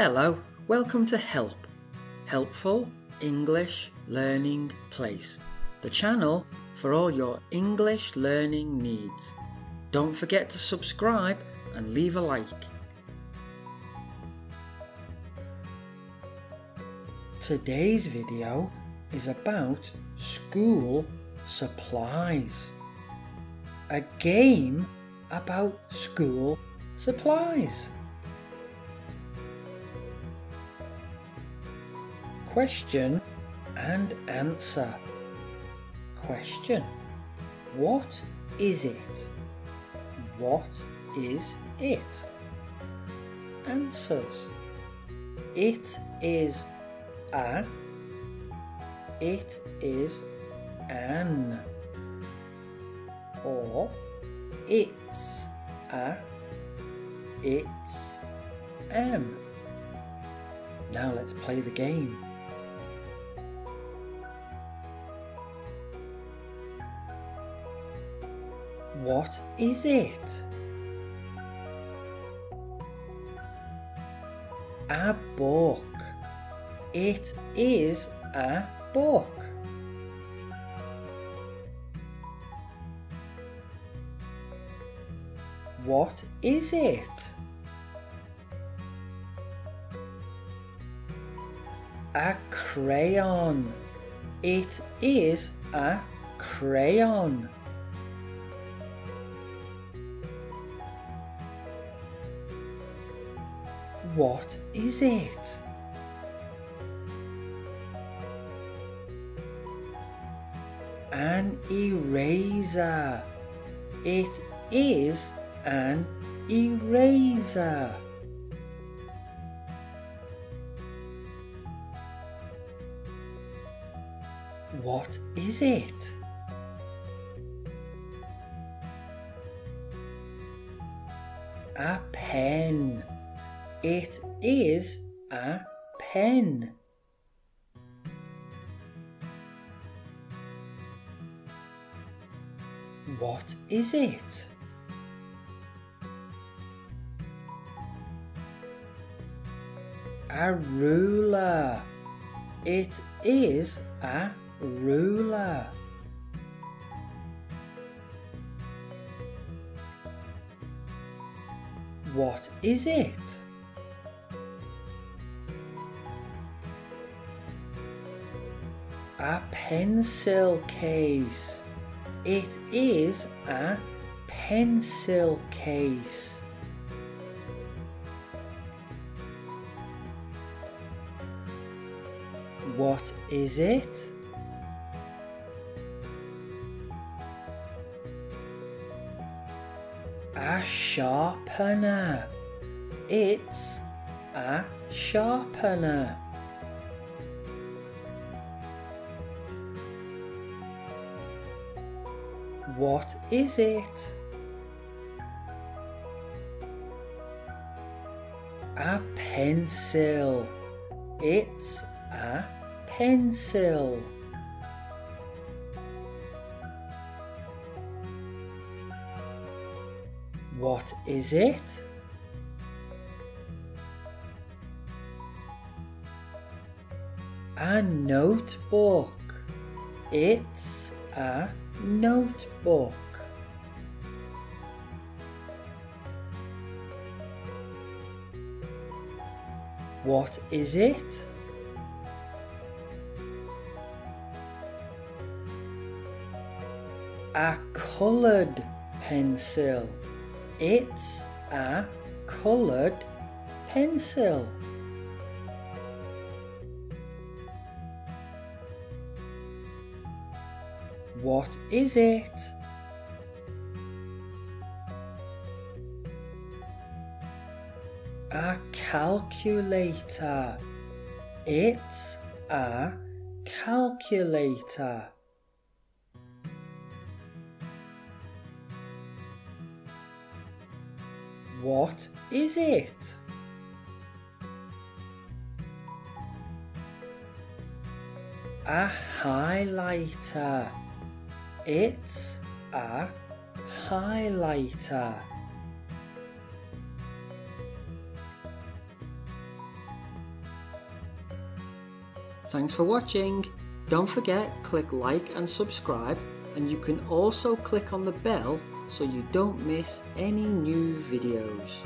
Hello, welcome to Help, Helpful English Learning Place, the channel for all your English learning needs. Don't forget to subscribe and leave a like. Today's video is about school supplies. A game about school supplies. Question and answer. Question What is it? What is it? Answers It is a. It is an. Or it's a. It's an. Now let's play the game. What is it? A book. It is a book. What is it? A crayon. It is a crayon. What is it? An eraser. It is an eraser. What is it? A pen. It is a pen. What is it? A ruler. It is a ruler. What is it? A pencil case. It is a pencil case. What is it? A sharpener. It's a sharpener. What is it? A pencil. It's a pencil. What is it? A notebook. It's a notebook. What is it? A coloured pencil. It's a coloured pencil. What is it? A calculator. It's a calculator. What is it? A highlighter. It's a highlighter. Thanks for watching. Don't forget, click like and subscribe, and you can also click on the bell so you don't miss any new videos.